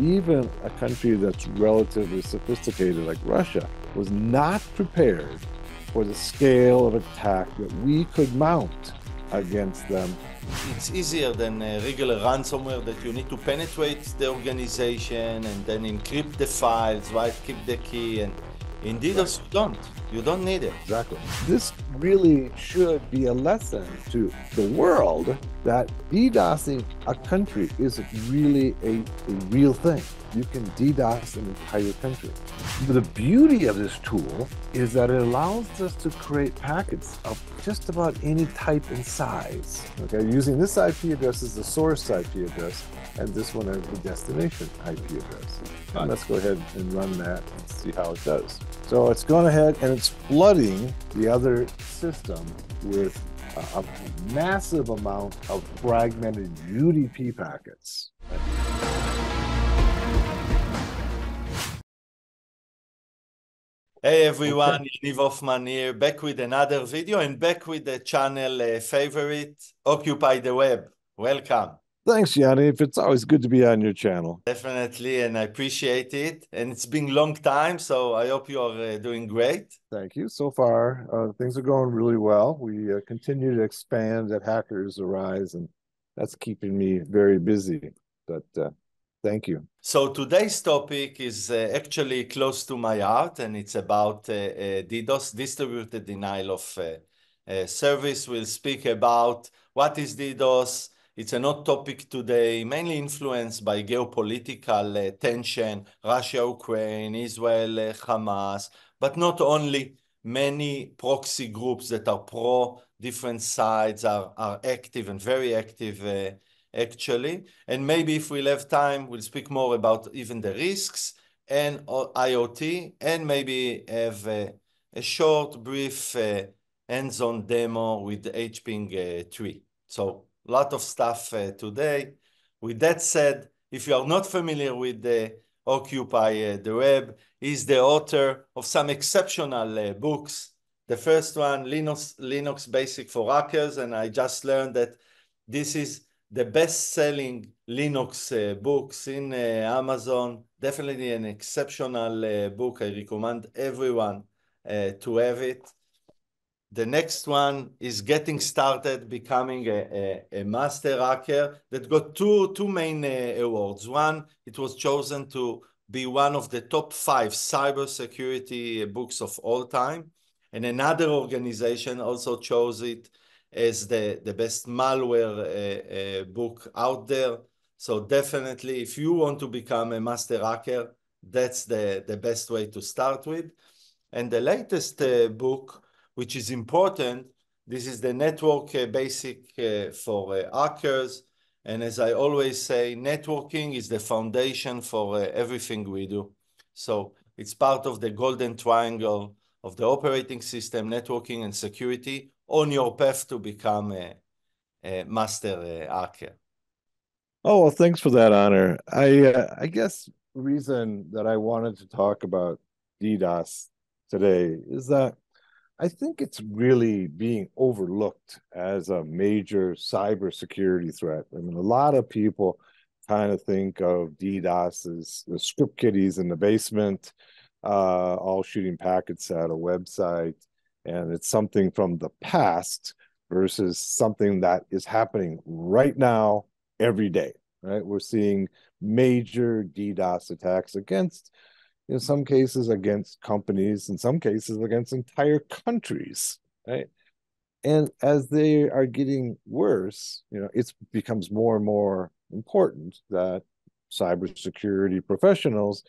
even a country that's relatively sophisticated like Russia was not prepared for the scale of attack that we could mount against them. It's easier than a regular ransomware that you need to penetrate the organization and then encrypt the files, right? Keep the key and in DDoS, you don't. You don't need it. Exactly. This really should be a lesson to the world that DDoSing a country is really a, a real thing. You can DDoS an entire country. The beauty of this tool is that it allows us to create packets of just about any type and size. Okay, using this IP address as the source IP address, and this one as the destination IP address. And let's go ahead and run that and see how it does. So it's going ahead and it's flooding the other system with a, a massive amount of fragmented UDP packets. Hey everyone, okay. Yaniv Hoffman here, back with another video and back with the channel uh, favorite, Occupy the Web. Welcome. Thanks, Yaniv. It's always good to be on your channel. Definitely, and I appreciate it. And it's been a long time, so I hope you are uh, doing great. Thank you. So far, uh, things are going really well. We uh, continue to expand at Hackers Arise, and that's keeping me very busy. But uh, thank you. So today's topic is uh, actually close to my heart, and it's about uh, DDoS, distributed denial of service. We'll speak about what is DDoS, it's a hot topic today, mainly influenced by geopolitical uh, tension, Russia, Ukraine, Israel, uh, Hamas, but not only. Many proxy groups that are pro different sides are, are active and very active uh, actually. And maybe if we'll have time, we'll speak more about even the risks and uh, IoT and maybe have a, a short, brief uh, hands-on demo with HPing uh, 3. So lot of stuff uh, today. With that said, if you are not familiar with the Occupy uh, the Web, is the author of some exceptional uh, books. The first one, Linux, Linux Basic for Hackers, and I just learned that this is the best-selling Linux uh, books in uh, Amazon. Definitely an exceptional uh, book. I recommend everyone to have it. The next one is getting started becoming a, a, a master hacker that got two, two main uh, awards. One, it was chosen to be one of the top five cybersecurity books of all time. And another organization also chose it as the, the best malware uh, uh, book out there. So definitely, if you want to become a master hacker, that's the, the best way to start with. And the latest uh, book which is important. This is the network uh, basic uh, for uh, hackers. And as I always say, networking is the foundation for uh, everything we do. So it's part of the golden triangle of the operating system, networking, and security on your path to become a, a master uh, hacker. Oh, well, thanks for that honor. I, uh, I guess reason that I wanted to talk about DDoS today is that I think it's really being overlooked as a major cybersecurity threat. I mean, a lot of people kind of think of DDoS as the script kiddies in the basement, uh, all shooting packets at a website, and it's something from the past versus something that is happening right now, every day. Right? We're seeing major DDoS attacks against in some cases against companies, in some cases against entire countries, right? And as they are getting worse, you know, it becomes more and more important that cybersecurity professionals,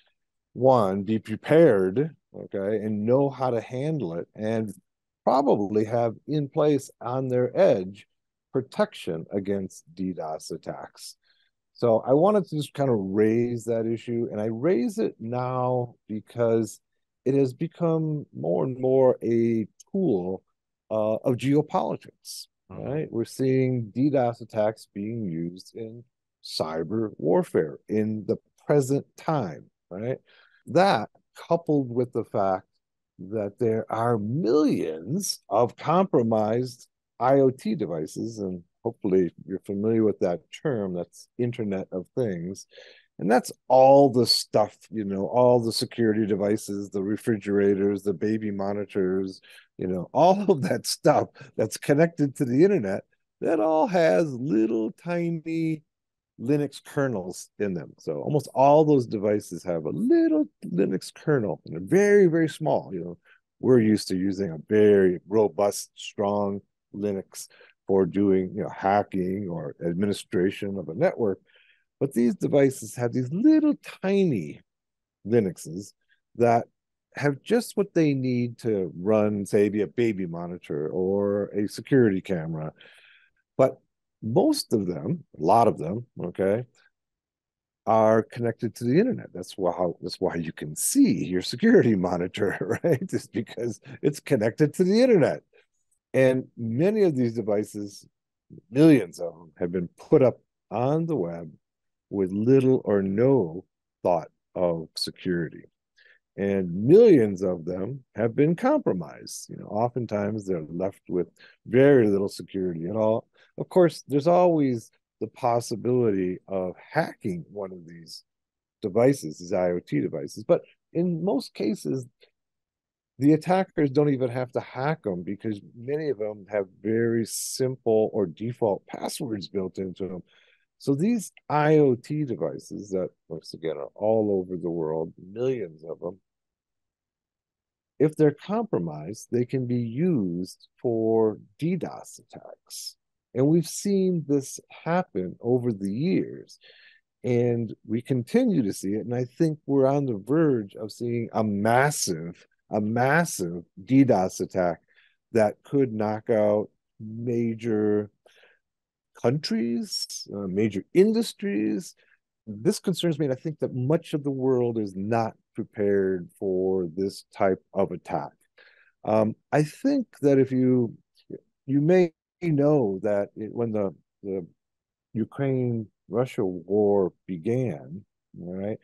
one, be prepared, okay, and know how to handle it, and probably have in place on their edge protection against DDoS attacks. So I wanted to just kind of raise that issue, and I raise it now because it has become more and more a tool uh, of geopolitics. Mm-hmm. Right, we're seeing DDoS attacks being used in cyber warfare in the present time. Right, that coupled with the fact that there are millions of compromised IoT devices, and hopefully you're familiar with that term that's internet of things And that's all the stuff, you know, all the security devices, the refrigerators, the baby monitors, you know, all of that stuff that's connected to the internet that all has little tiny Linux kernels in them. So almost all those devices have a little Linux kernel and they're very, very small, you know, we're used to using a very robust, strong Linux for doing, you know, hacking or administration of a network. But these devices have these little tiny Linuxes that have just what they need to run, say, a baby monitor or a security camera. But most of them, a lot of them, okay, are connected to the internet. That's why that's why you can see your security monitor, right? Just because it's connected to the internet. And many of these devices, millions of them, have been put up on the web with little or no thought of security. And millions of them have been compromised. You know, oftentimes they're left with very little security at all. Of course, there's always the possibility of hacking one of these devices, these IoT devices. But in most cases, the attackers don't even have to hack them because many of them have very simple or default passwords built into them. So these IoT devices that, once again, are all over the world, millions of them, if they're compromised, they can be used for DDoS attacks. And we've seen this happen over the years. And we continue to see it. And I think we're on the verge of seeing a massive, a massive DDoS attack that could knock out major countries, uh, major industries. This concerns me. And I think that much of the world is not prepared for this type of attack. Um, I think that if you you may know that it, when the the Ukraine Russia war began, right,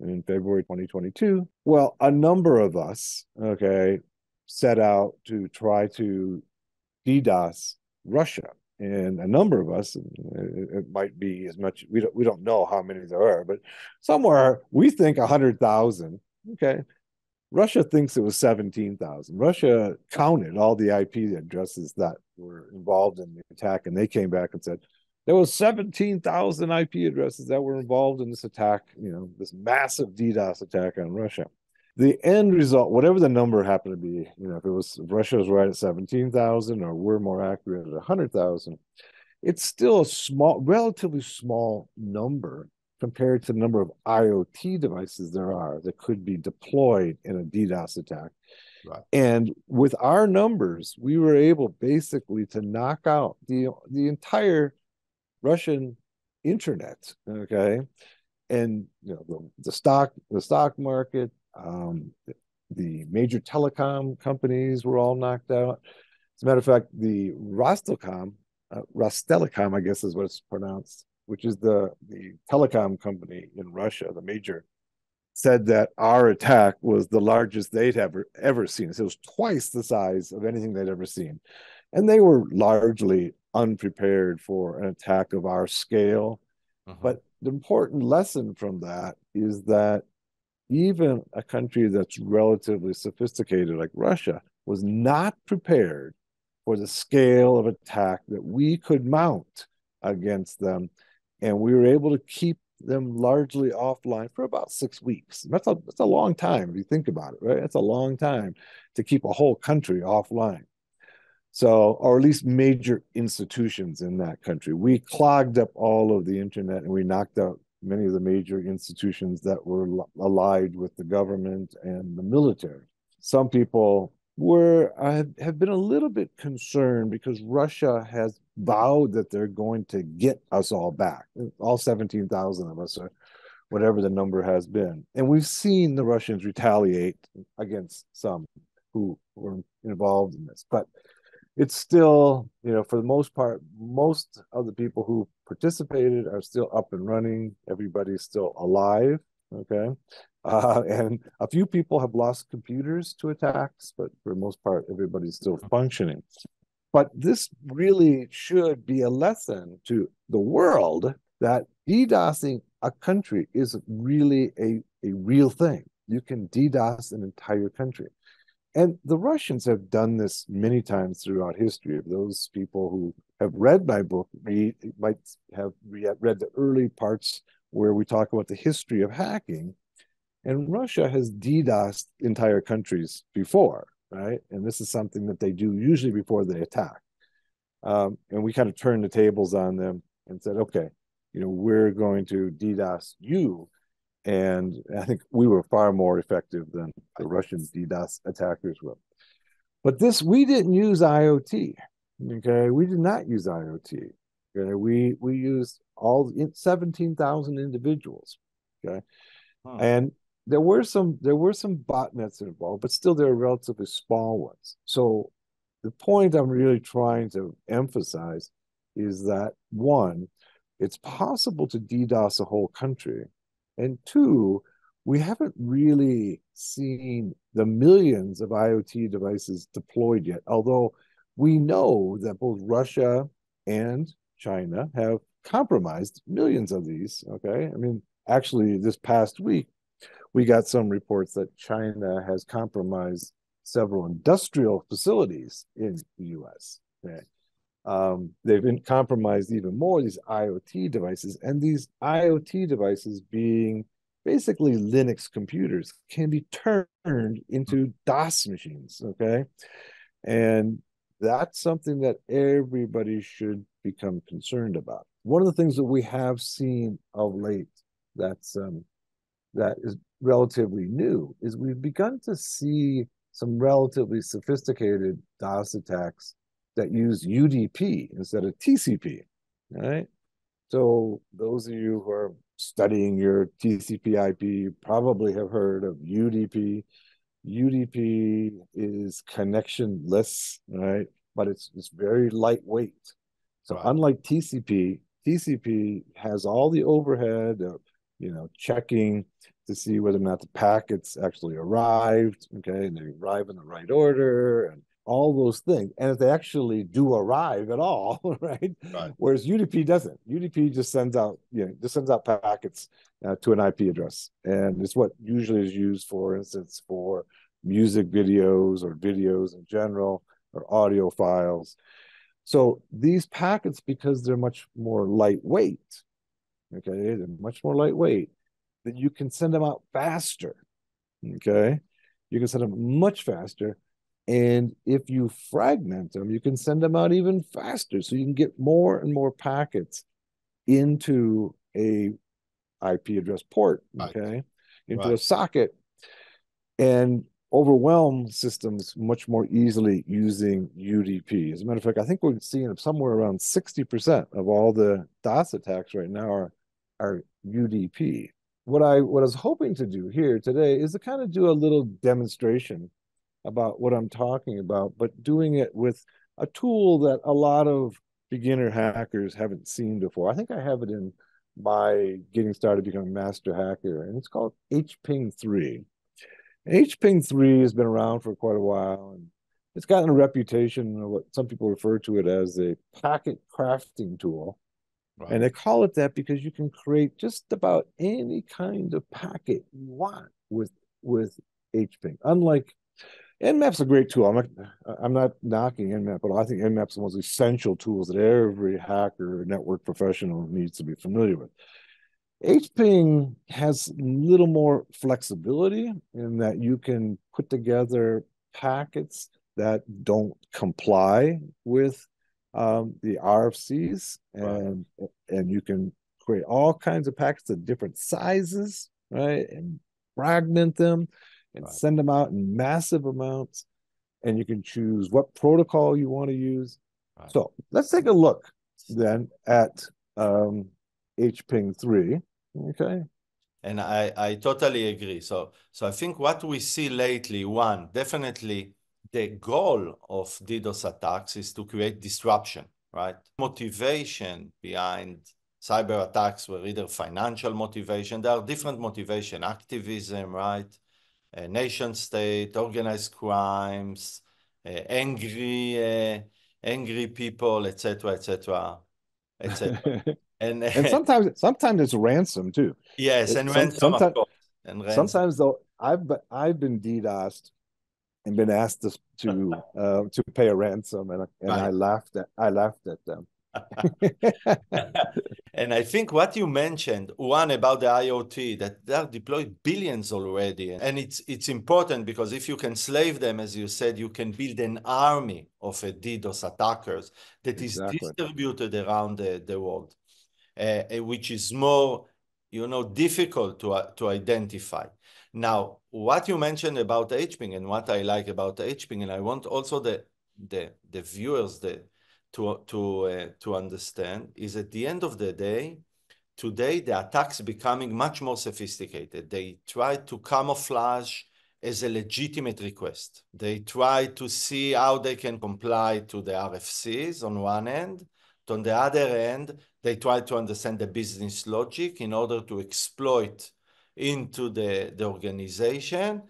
in February 2022, well, a number of us, okay, set out to try to DDoS Russia. And a number of us, it might be as much, we don't, we don't know how many there are, but somewhere we think 100,000, okay, Russia thinks it was 17,000. Russia counted all the IP addresses that were involved in the attack, and they came back and said there was 17,000 IP addresses that were involved in this attack, you know, this massive DDoS attack on Russia. The end result, whatever the number happened to be, you know, if it was if Russia was right at 17,000 or we're more accurate at 100,000, it's still a small, relatively small number compared to the number of IoT devices there are that could be deployed in a DDoS attack. Right. And with our numbers, we were able basically to knock out the the entire Russian internet. Okay, and you know the, the stock the stock market, um, the major telecom companies were all knocked out. As a matter of fact, the Rostelecom, uh, Rostelecom, I guess is what it's pronounced, which is the the telecom company in Russia, the major, said that our attack was the largest they'd ever ever seen. So it was twice the size of anything they'd ever seen, and they were largely unprepared for an attack of our scale. Uh-huh. But the important lesson from that is that even a country that's relatively sophisticated like Russia was not prepared for the scale of attack that we could mount against them and we were able to keep them largely offline for about six weeks. That's a that's a long time if you think about it, right? It's a long time to keep a whole country offline. So, or at least major institutions in that country. We clogged up all of the internet and we knocked out many of the major institutions that were allied with the government and the military. Some people were have been a little bit concerned because Russia has vowed that they're going to get us all back, all 17,000 of us, or whatever the number has been. And we've seen the Russians retaliate against some who were involved in this. But it's still, you know, for the most part, most of the people who participated are still up and running. Everybody's still alive. Okay. Uh, and a few people have lost computers to attacks, but for the most part, everybody's still functioning. But this really should be a lesson to the world that DDoSing a country is really a, a real thing. You can DDoS an entire country. And the Russians have done this many times throughout history. Those people who have read my book might have read the early parts where we talk about the history of hacking. And Russia has DDoSed entire countries before, right? And this is something that they do usually before they attack. Um, and we kind of turned the tables on them and said, okay, you know, we're going to DDoS you. And I think we were far more effective than the Russian DDoS attackers were. But this, we didn't use IoT. Okay, we did not use IoT. Okay, we we used all 17,000 individuals. Okay, huh. and there were some there were some botnets involved, but still they're relatively small ones. So the point I'm really trying to emphasize is that one, it's possible to DDoS a whole country, and two, we haven't really seen the millions of IoT devices deployed yet. Although we know that both Russia and China have compromised millions of these. Okay, I mean, actually, this past week we got some reports that China has compromised several industrial facilities in the US. Okay. Um, they've been compromised even more these IoT devices, and these IoT devices being basically Linux computers can be turned into DOS machines. Okay. And that's something that everybody should become concerned about. One of the things that we have seen of late that's um, that is relatively new is we've begun to see some relatively sophisticated DOS attacks that use UDP instead of TCP. Right. So those of you who are studying your TCP IP probably have heard of UDP. UDP is connectionless, right? But it's it's very lightweight. So unlike TCP, TCP has all the overhead of you know checking to see whether or not the packets actually arrived, okay, and they arrive in the right order and all those things. And if they actually do arrive at all, right? right. Whereas UDP doesn't. UDP just sends out, you know, just sends out packets uh, to an IP address. And it's what usually is used, for instance, for music videos or videos in general or audio files. So these packets, because they're much more lightweight, okay, they're much more lightweight, that you can send them out faster. Okay. You can send them much faster. And if you fragment them, you can send them out even faster. So you can get more and more packets into a IP address port, okay, right. into right. a socket, and overwhelm systems much more easily using UDP. As a matter of fact, I think we're seeing somewhere around 60% of all the DOS attacks right now are, are UDP what I what I was hoping to do here today is to kind of do a little demonstration about what I'm talking about, but doing it with a tool that a lot of beginner hackers haven't seen before. I think I have it in my getting started becoming master hacker, and it's called HPing 3. HPing 3 has been around for quite a while, and it's gotten a reputation of what some people refer to it as a packet crafting tool. Right. And they call it that because you can create just about any kind of packet you want with with HPing. Unlike Nmap's a great tool. I'm not I'm not knocking Nmap, but I think Nmap's the most essential tools that every hacker network professional needs to be familiar with. HPing has a little more flexibility in that you can put together packets that don't comply with um, the RFCs, and right. and you can create all kinds of packets of different sizes, right, and fragment them and right. send them out in massive amounts. And you can choose what protocol you want to use. Right. So let's take a look then at um, HPing three. Okay. And I, I totally agree. So so I think what we see lately, one, definitely the goal of DDoS attacks is to create disruption, right? Motivation behind cyber attacks were either financial motivation, there are different motivation, activism, right? A nation state, organized crimes, uh, angry, uh, angry people, etc., etc., etc. And, and sometimes sometimes it's ransom too. Yes, and ransom sometimes, and ransom. sometimes though I've I've been DDoSed and been asked to to, uh, to pay a ransom, and and right. I laughed at I laughed at them. and I think what you mentioned, one about the IoT, that they are deployed billions already. And it's it's important because if you can slave them, as you said, you can build an army of a DDoS attackers that exactly. is distributed around the, the world, uh, which is more, you know, difficult to, uh, to identify. Now, what you mentioned about HPing and what I like about HPing, and I want also the the the viewers, the to to uh, to understand is at the end of the day today the attacks becoming much more sophisticated. They try to camouflage as a legitimate request. They try to see how they can comply to the rfcs on one end. On the other end they try to understand the business logic in order to exploit into the, the organization.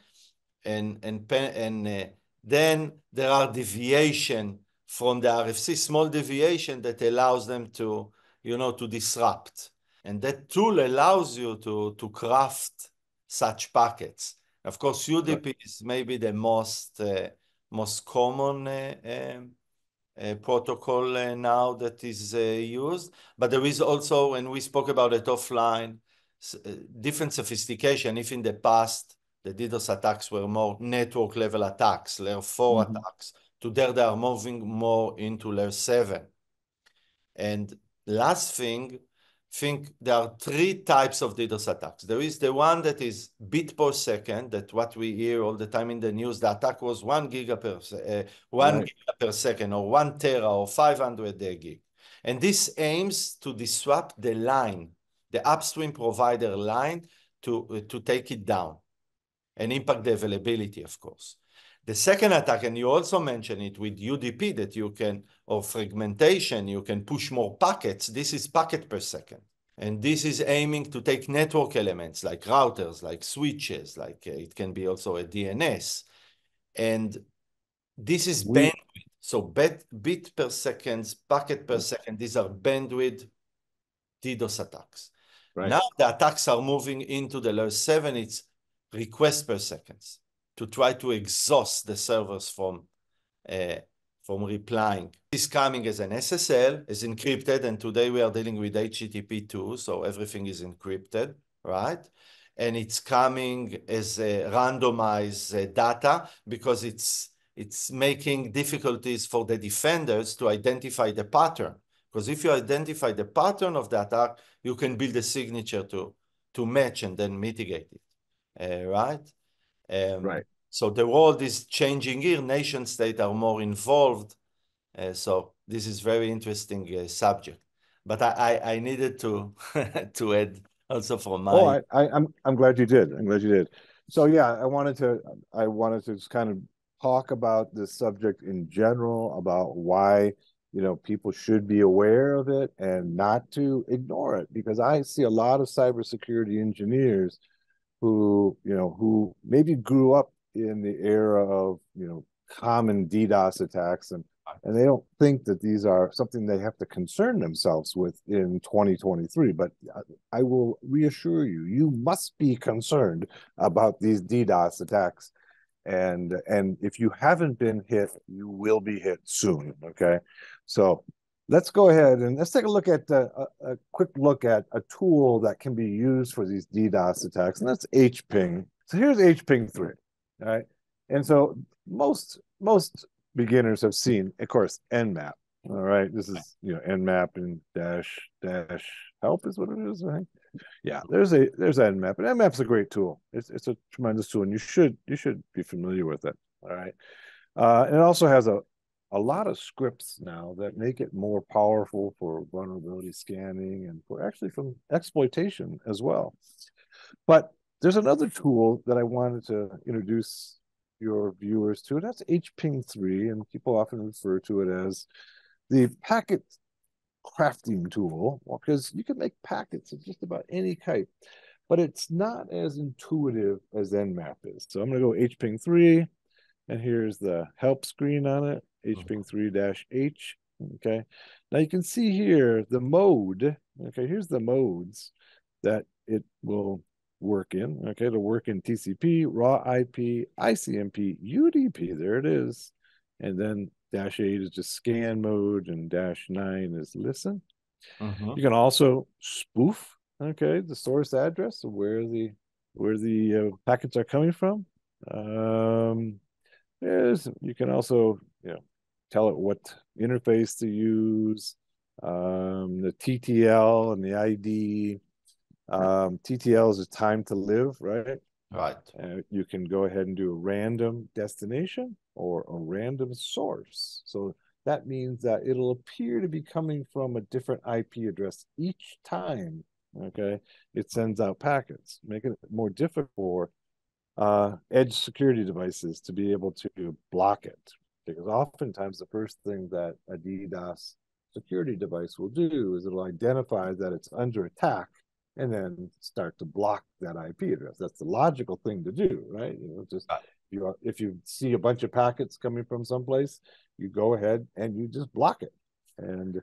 And and and uh, then there are deviation from the RFC, small deviation that allows them to, you know, to disrupt. And that tool allows you to, to craft such packets. Of course, UDP right. is maybe the most, uh, most common uh, um, uh, protocol uh, now that is uh, used. But there is also, and we spoke about it offline, uh, different sophistication. If in the past the DDoS attacks were more network level attacks, layer 4 mm -hmm. attacks, Today they are moving more into layer seven. And last thing, think there are three types of DDoS attacks. There is the one that is bit per second, that what we hear all the time in the news, the attack was one giga per, uh, one right. giga per second or one tera or 500 gig. And this aims to disrupt the line, the upstream provider line to, uh, to take it down and impact the availability, of course. The second attack, and you also mentioned it with UDP that you can, or fragmentation, you can push more packets. This is packet per second. And this is aiming to take network elements like routers, like switches, like uh, it can be also a DNS. And this is we, bandwidth. So bit, bit per second, packet per second, these are bandwidth DDoS attacks. Right. Now the attacks are moving into the layer seven, it's request per seconds to try to exhaust the servers from uh, from replying. It's coming as an SSL, is encrypted, and today we are dealing with HTTP 2, so everything is encrypted, right? And it's coming as a randomized uh, data because it's it's making difficulties for the defenders to identify the pattern. Because if you identify the pattern of the attack, you can build a signature to to match and then mitigate it, uh, right? Um, right. So the world is changing here. Nation states are more involved. Uh, so this is very interesting uh, subject. But I, I, I needed to to add also for my. Oh, I, I, I'm I'm glad you did. I'm glad you did. So yeah, I wanted to I wanted to just kind of talk about this subject in general about why you know people should be aware of it and not to ignore it because I see a lot of cybersecurity engineers who you know who maybe grew up in the era of you know common DDoS attacks and and they don't think that these are something they have to concern themselves with in 2023 but i will reassure you you must be concerned about these ddos attacks. And and if you haven't been hit you will be hit soon okay? So let's go ahead and let's take a look at uh, a, a, quick look at a tool that can be used for these DDoS attacks, and that's HPing. So here's HPing 3, all right? And so most most beginners have seen, of course, Nmap. All right, this is you know Nmap and dash dash help is what it is, right? Yeah, there's a there's Nmap, and Nmap's a great tool. It's it's a tremendous tool, and you should you should be familiar with it. All right, uh, and it also has a a lot of scripts now that make it more powerful for vulnerability scanning and for actually from exploitation as well. But there's another tool that I wanted to introduce your viewers to, and that's HPing3, and people often refer to it as the packet crafting tool, because you can make packets of just about any type, but it's not as intuitive as Nmap is. So I'm going to go HPing3, and here's the help screen on it. HPing3-H Okay. Now you can see here the mode. Okay, here's the modes that it will work in. Okay, it'll work in TCP, raw IP, ICMP, UDP. There it is. And then dash eight is just scan mode, and dash nine is listen. Mm-hmm. You can also spoof, okay, the source address where the where the uh, packets are coming from. Um, is you can also you know tell it what interface to use, um, the TTL and the ID. Um, TTL is a time to live, right? Right. Uh, you can go ahead and do a random destination or a random source. So that means that it'll appear to be coming from a different IP address each time. Okay, it sends out packets, making it more difficult for uh, edge security devices to be able to block it. Because oftentimes the first thing that a DDoS security device will do is it'll identify that it's under attack and then start to block that IP address. That's the logical thing to do, right? You know, just you if you see a bunch of packets coming from someplace, you go ahead and you just block it. And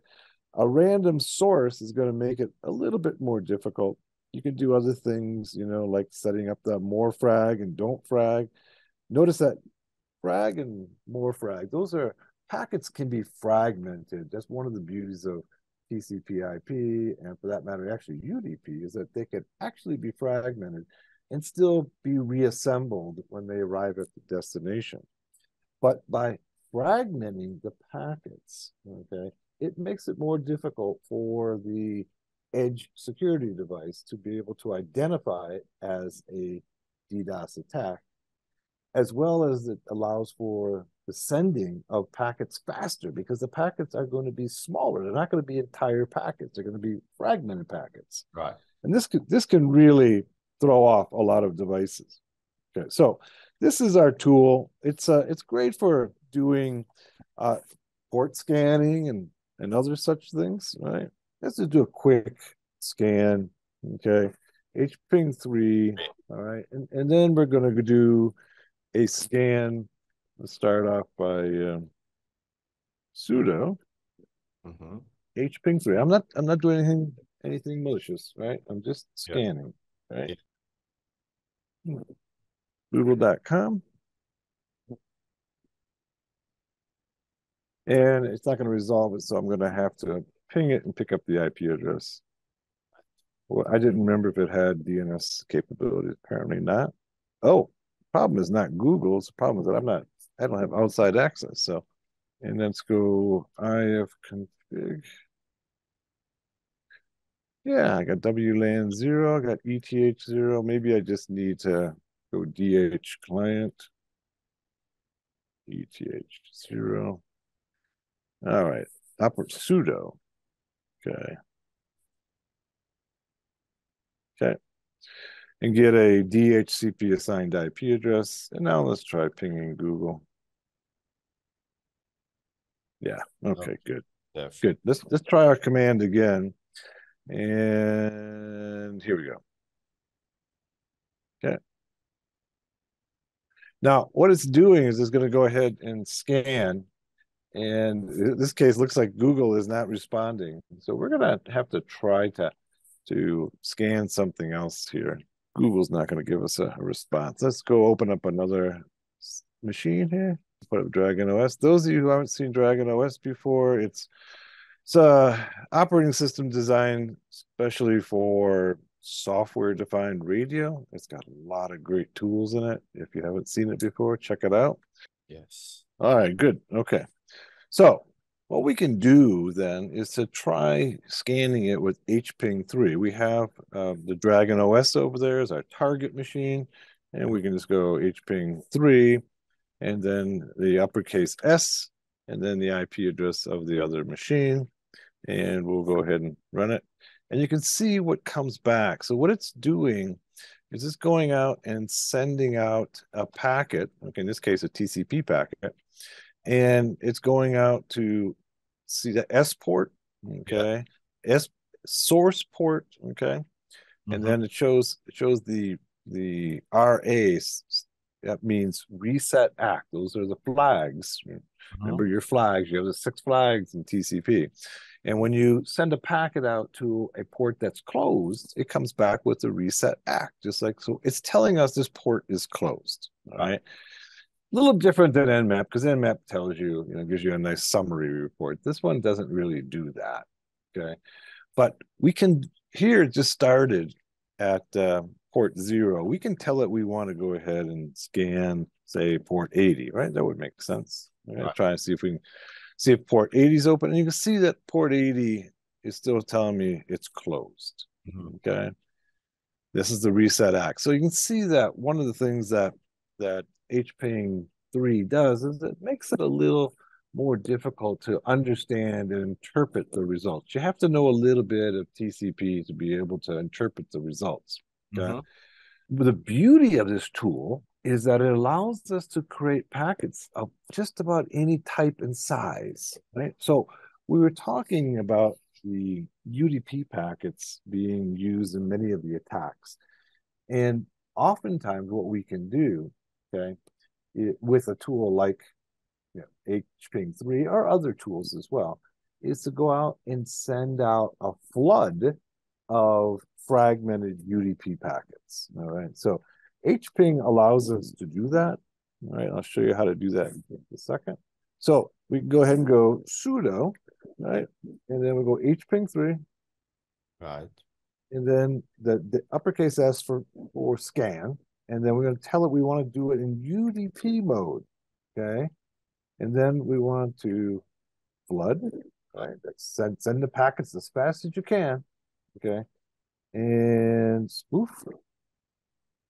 a random source is going to make it a little bit more difficult. You can do other things, you know, like setting up the more frag and don't frag. Notice that frag and more frag, those are packets can be fragmented. That's one of the beauties of TCP IP, and for that matter, actually UDP, is that they can actually be fragmented and still be reassembled when they arrive at the destination. But by fragmenting the packets, okay, it makes it more difficult for the edge security device to be able to identify it as a DDoS attack, as well as it allows for the sending of packets faster because the packets are going to be smaller. They're not going to be entire packets. They're going to be fragmented packets. Right. And this could this can really throw off a lot of devices. Okay, so this is our tool. It's uh it's great for doing uh port scanning and and other such things, right? Let's just do a quick scan. Okay. HPing three. All right. And, and then we're gonna do a scan. Let's start off by um, sudo mm-hmm. hping three. I'm not I'm not doing anything anything malicious, right? I'm just scanning, yeah. right? Google.com. And it's not going to resolve it, so I'm going to have to ping it and pick up the IP address. Well, I didn't remember if it had DNS capabilities. Apparently not. Oh, problem is not Google. It's the problem is that I'm not. I don't have outside access. So, and let's go ifconfig. Yeah, I got WLAN zero. I got ETH zero. Maybe I just need to go DH client. ETH zero. All right. Upper sudo. Okay. Okay. And get a DHCP assigned IP address. And now let's try pinging Google. Yeah. Okay, good. Yes. Good. Let's let's try our command again. And here we go. Okay. Now, what it's doing is it's going to go ahead and scan. And in this case, looks like Google is not responding. So we're going to have to try to, to scan something else here. Google's not going to give us a, a response. Let's go open up another machine here. Put up Dragon OS. Those of you who haven't seen Dragon OS before, it's it's a operating system designed especially for software defined radio. It's got a lot of great tools in it. If you haven't seen it before, check it out. Yes. All right, good. Okay. So what we can do then is to try scanning it with HPing 3. We have uh, the Dragon OS over there as our target machine, and we can just go HPing 3 and then the uppercase S and then the IP address of the other machine and we'll go ahead and run it. And you can see what comes back. So what it's doing is it's going out and sending out a packet, okay, in this case, a TCP packet, and it's going out to see the S port, okay, yeah. S source port, okay, mm-hmm. and then it shows it shows the the RA that means reset act. Those are the flags. Mm-hmm. Remember your flags. You have the six flags in TCP. And when you send a packet out to a port that's closed, it comes back with the reset act, just like so. It's telling us this port is closed. Right. A little different than Nmap because Nmap tells you, you know, gives you a nice summary report. This one doesn't really do that. Okay. But we can here just started at uh, port zero. We can tell it we want to go ahead and scan, say, port 80, right? That would make sense. We're going to try and see if we can see if port 80 is open. And you can see that port 80 is still telling me it's closed. Mm-hmm. Okay. This is the reset act. So you can see that one of the things that that HPing 3 does is it makes it a little more difficult to understand and interpret the results. You have to know a little bit of TCP to be able to interpret the results. Okay? Mm-hmm. The beauty of this tool is that it allows us to create packets of just about any type and size, right? So we were talking about the UDP packets being used in many of the attacks. And oftentimes what we can do, okay, it, with a tool like you know, HPing3 or other tools as well, is to go out and send out a flood of fragmented UDP packets. All right. So HPing allows us to do that. All right. I'll show you how to do that in a second. So we can go ahead and go sudo, right? And then we go HPing3. Right. And then the, the uppercase S for, for scan. And then we're going to tell it we want to do it in UDP mode. Okay. And then we want to flood, right? Send, send the packets as fast as you can. Okay and spoof.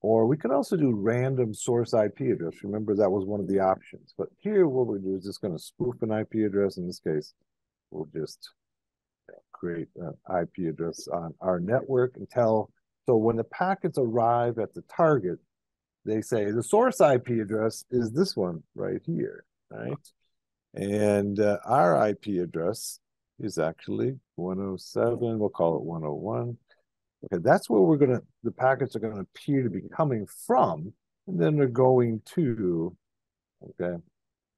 Or we could also do random source IP address. Remember, that was one of the options. But here, what we do is just going to spoof an IP address. In this case, we'll just uh, create an IP address on our network and tell. So when the packets arrive at the target, they say the source IP address is this one right here, right? And uh, our IP address is actually 107. We'll call it 101. Okay, that's where we're gonna the packets are gonna appear to be coming from, and then they're going to okay,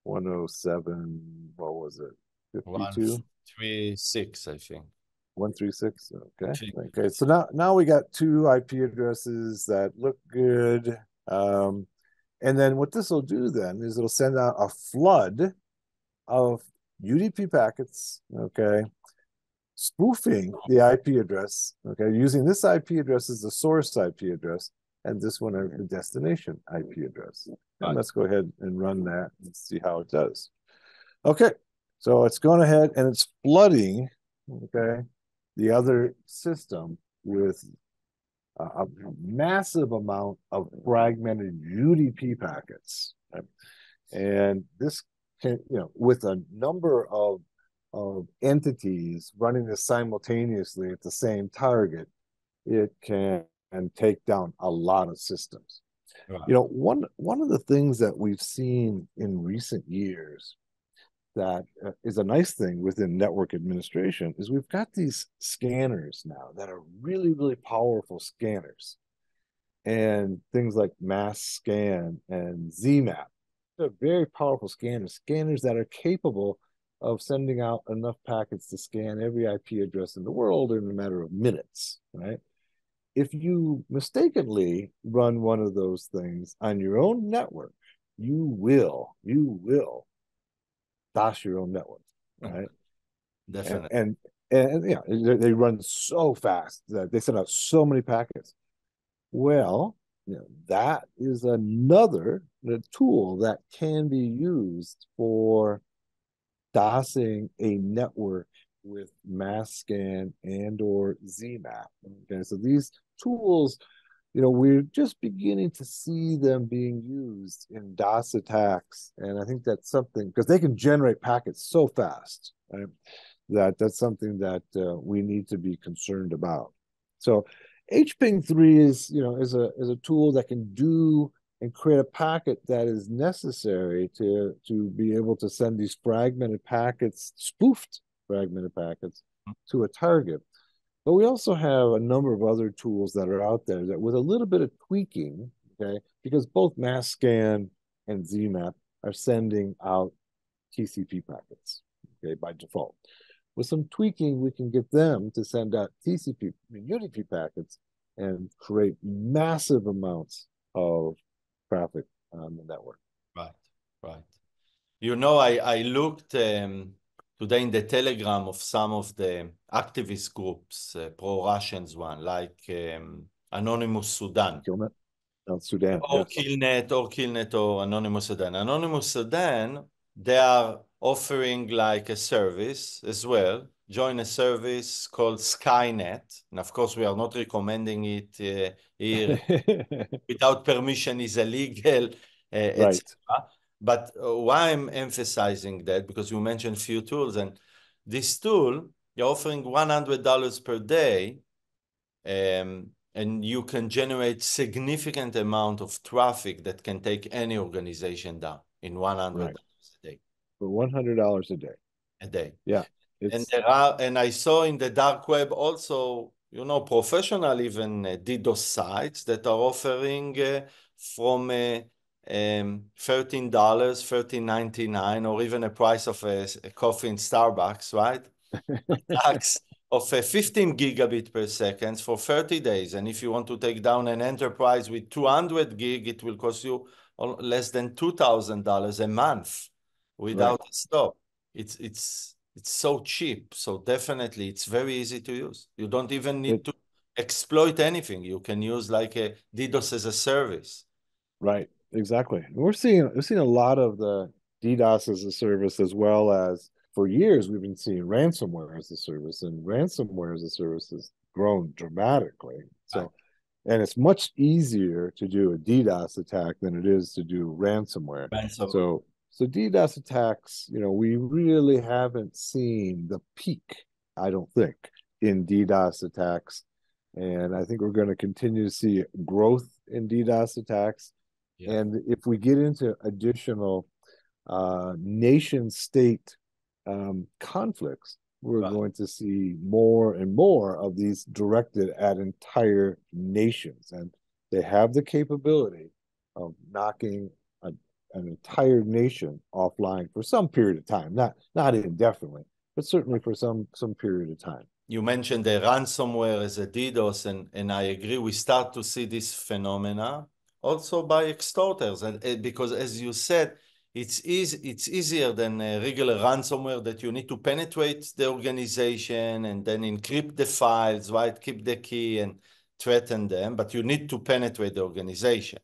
107, what was it? 52? 136, I think. 136. Okay. Okay. So now now we got two IP addresses that look good. Um, and then what this will do then is it'll send out a flood of UDP packets, okay, spoofing the IP address, okay, using this IP address as the source IP address, and this one as the destination IP address. And let's go ahead and run that and see how it does. Okay, so it's going ahead and it's flooding, okay, the other system with a, massive amount of fragmented UDP packets. Right? And this can, you know, with a number of of entities running this simultaneously at the same target, it can and take down a lot of systems. Right. You know, one one of the things that we've seen in recent years that uh, a nice thing within network administration is we've got these scanners now that are really really powerful scanners and things like mass scan and zmap they're very powerful scanners scanners that are capable of sending out enough packets to scan every IP address in the world in a matter of minutes, right? If you mistakenly run one of those things on your own network, you will, you will DOS your own network, mm-hmm. right? Definitely. And and, and yeah, they, they run so fast that they send out so many packets. Well, you know, that is another tool that can be used for DOSing a network with mass scan and or ZMAP. Okay, so these tools, you know, we're just beginning to see them being used in DOS attacks, and I think that's something because they can generate packets so fast, right? That that's something that uh, we need to be concerned about. So, HPing three is you know is a is a tool that can do and create a packet that is necessary to to be able to send these fragmented packets, spoofed fragmented packets, to a target. But we also have a number of other tools that are out there that, with a little bit of tweaking, Okay, because both Masscan and ZMAP are sending out TCP packets. Okay, by default. With some tweaking, we can get them to send out TCP UDP packets and create massive amounts of traffic on the network. Right, right. You know, I, I looked um, today in the telegram of some of the activist groups, uh, pro-Russians one, like um, Anonymous Sudan. Sudan. Or yes. Killnet, or Killnet, or Anonymous Sudan. Anonymous Sudan, they are offering like a service as well. Join a service called Skynet. And of course, we are not recommending it uh, here. Without permission is illegal, uh, right. But uh, why I'm emphasizing that, because you mentioned few tools, and this tool, you're offering $100 per day, um, and you can generate significant amount of traffic that can take any organization down in $100 right. a day. For $100 a day. A day. Yeah. It's... And there are, and I saw in the dark web also, you know, professional even uh, DDoS sites that are offering uh, from uh, um, $13, $13.99, or even a price of a, a coffee in Starbucks, right? Tax of a 15 gigabit per second for 30 days. And if you want to take down an enterprise with 200 gig, it will cost you less than $2,000 a month without right. a stop. It's, it's, it's so cheap. So definitely it's very easy to use. You don't even need it, to exploit anything. You can use like a DDoS as a service. Right. Exactly. we're seeing we're seeing a lot of the DDoS as a service as well as for years we've been seeing ransomware as a service and ransomware as a service has grown dramatically. So ah. and it's much easier to do a DDoS attack than it is to do ransomware. ransomware. So so DDoS attacks, you know, we really haven't seen the peak, I don't think, in DDoS attacks. And I think we're going to continue to see growth in DDoS attacks yeah. And if we get into additional uh, nation state um, conflicts, we're right. going to see more and more of these directed at entire nations. And they have the capability of knocking a, an entire nation offline for some period of time, not not indefinitely, but certainly for some some period of time. You mentioned the ransomware as a DDoS, and, and I agree. We start to see this phenomena also by extorters. And uh, because as you said, it's easy, it's easier than a regular ransomware that you need to penetrate the organization and then encrypt the files, right? Keep the key and threaten them, but you need to penetrate the organization.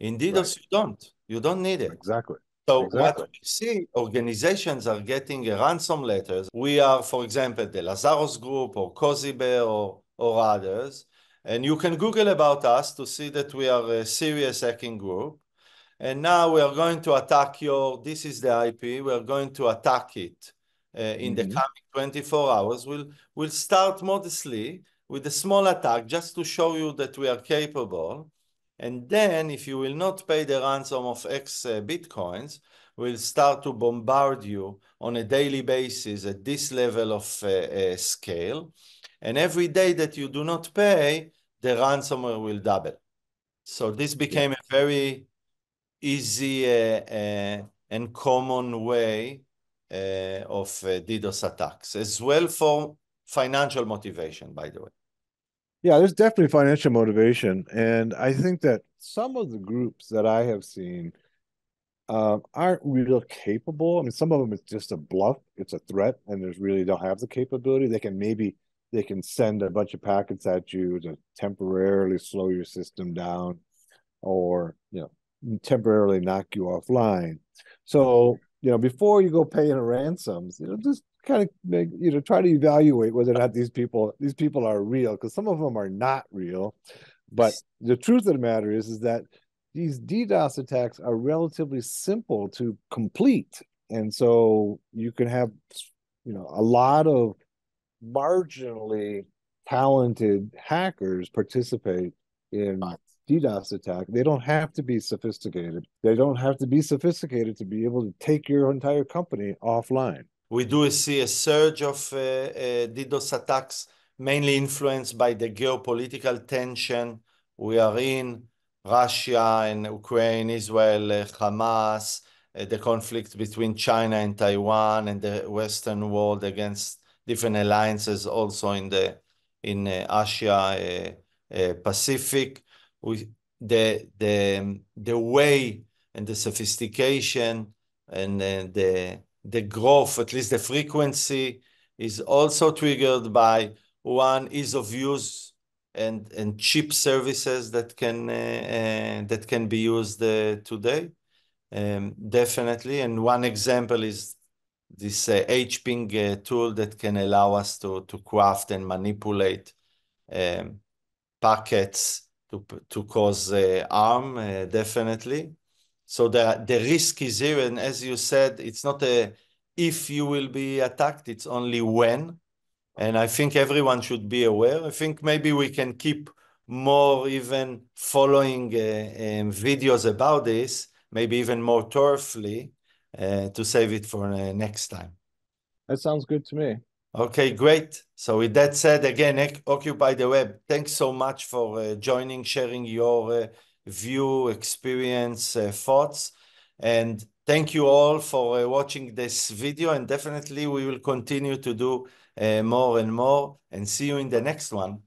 In DDoS, right. you don't. You don't need it. Exactly. So exactly. what we see, organizations are getting a ransom letters. We are, for example, the Lazarus Group or Cozy Bear or, or others and you can Google about us to see that we are a serious hacking group. And now we are going to attack your, this is the IP, we are going to attack it uh, in mm-hmm. the coming 24 hours. We'll, we'll start modestly with a small attack just to show you that we are capable. And then if you will not pay the ransom of X uh, Bitcoins, we'll start to bombard you on a daily basis at this level of uh, uh scale. And every day that you do not pay, the ransomware will double. So this became a very easy uh, uh, and common way uh, of uh, DDoS attacks, as well for financial motivation, by the way. Yeah, there's definitely financial motivation. And I think that some of the groups that I have seen uh, aren't real capable. I mean, some of them it's just a bluff, it's a threat, and there's really don't have the capability. They can maybe they can send a bunch of packets at you to temporarily slow your system down or you know temporarily knock you offline. So you know before you go paying ransoms you know just kind of make you know try to evaluate whether or not these people these people are real because some of them are not real. But the truth of the matter is is that these DDoS attacks are relatively simple to complete. And so you can have you know a lot of marginally talented hackers participate in DDoS attack. They don't have to be sophisticated. They don't have to be sophisticated to be able to take your entire company offline. We do see a surge of uh, uh, DDoS attacks, mainly influenced by the geopolitical tension we are in. Russia and Ukraine, Israel, Hamas, the conflict between China and Taiwan, and the Western world against different alliances also in the in Asia Pacific. We, the the the way and the sophistication and the the growth, at least the frequency, is also triggered by one ease of use and and cheap services that can uh, uh, that can be used uh, today. Um, definitely, and one example is this uh, HPing uh, tool that can allow us to to craft and manipulate um, packets to to cause uh, harm. Uh, definitely, so the the risk is here, and as you said, it's not a if you will be attacked; it's only when and I think everyone should be aware. I think maybe we can keep more even following uh, um, videos about this, maybe even more thoroughly uh, to save it for uh, next time. That sounds good to me. Okay, great. So with that said, again, Occupy the Web, thanks so much for uh, joining, sharing your uh, view, experience, uh, thoughts. And thank you all for watching this video. And definitely we will continue to do uh, more and more and see you in the next one.